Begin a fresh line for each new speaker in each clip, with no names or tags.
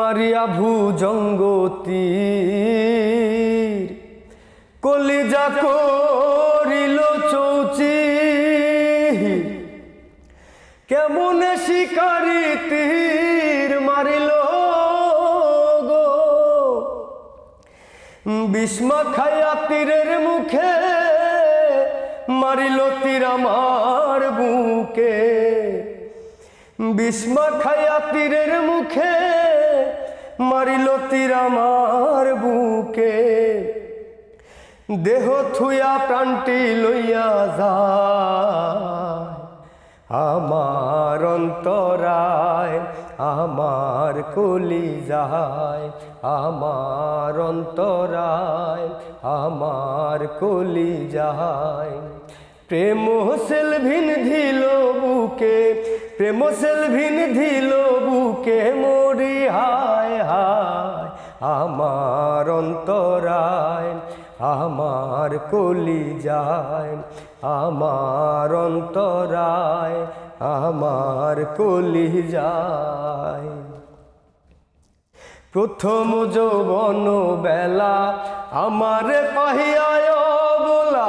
মারিয়া ভুজঙ্গতি কলিজা করিল চৌচি। কেমন শিকারি তীর মারিল গো। বিস্মা খাইয়া তীরের মুখে মারিল তীর আমার বুকে। বিস্মা খাইয়া তীরের মুখে মারিল তীর আমার বুকে। দেহ থুয়া প্রাণটি লইয়া যায়। আমার অন্তরায়, আমার কলি যায় আমার অন্তরায়, আমার কলি যায় প্রেম সেলভিন প্রেম সেলভিন ধিল বুকে মরি হায় হায়। আমার অন্তরায়, আমার কলি যায় আমার অন্তরায়, আমার কলি যায় প্রথম যৌবন বেলা আমার পাহিয়ায় বলা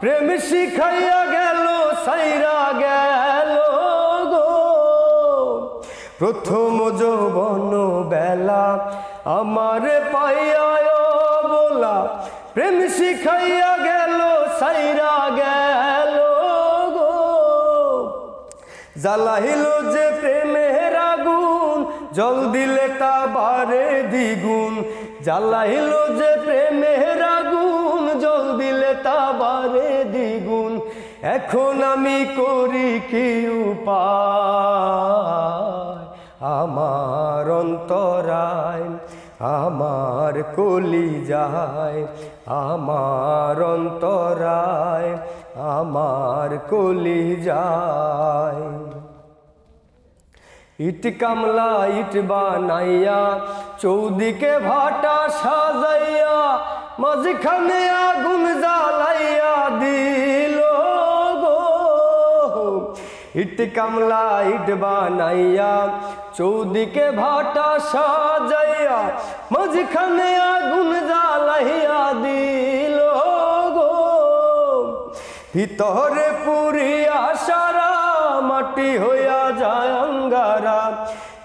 প্রেম শিখাইয়া গেল সাইরা গেল প্রথম যৌবন বেলা, আমার পাইয়ায় বলা, প্রেম শিখাইয়া গেল, সাইরা গেল গো। জ্বালাইল যে প্রেমের আগুন, জল দিলে তা বারে দ্বিগুণ। জ্বালাইল যে প্রেমের আগুন, জল দিলে তা বারে দ্বিগুণ। এখন আমি করি কি উপায়? আমার কলি যায়, আমার অন্তরায় আমার কলি যায়। ইট কামলা, ইট বানাইয়া, চৌদিকে ভাটা সাজাইয়া, মাঝখানে আগুন জ্বালাইয়া দিল ইট কামলা, ইট বানাইয়া চৌদিকে ভাটা সাজাইয়া মাঝখানে আগুন জ্বালাইয়া দিল গো। ভিতরে পুরিয়া সারা মাটি হইয়া যায় অঙ্গারা।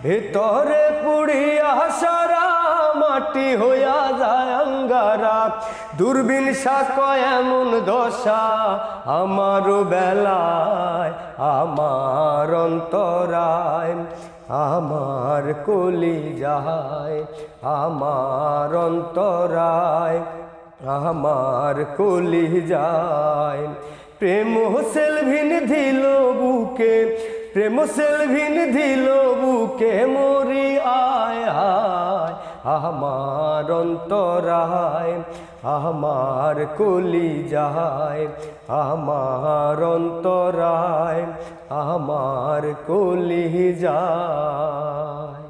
ভিতরে পুরিয়া সারা মাটি হইয়া যায় অঙ্গারা দূরবীন সাক এমন দশা আমার বেলায়, আমার অন্তরায়, আমার কলি যায় আমার অন্তরায়, আমার কলি যায় প্রেম সেলভিন ধিল বুকে, প্রেম সেলভিন ধিল বুকে, মরি আয় আয় আমার অন্তরায় আমার কলি যায় আমার অন্তরায় আমার কলি যায়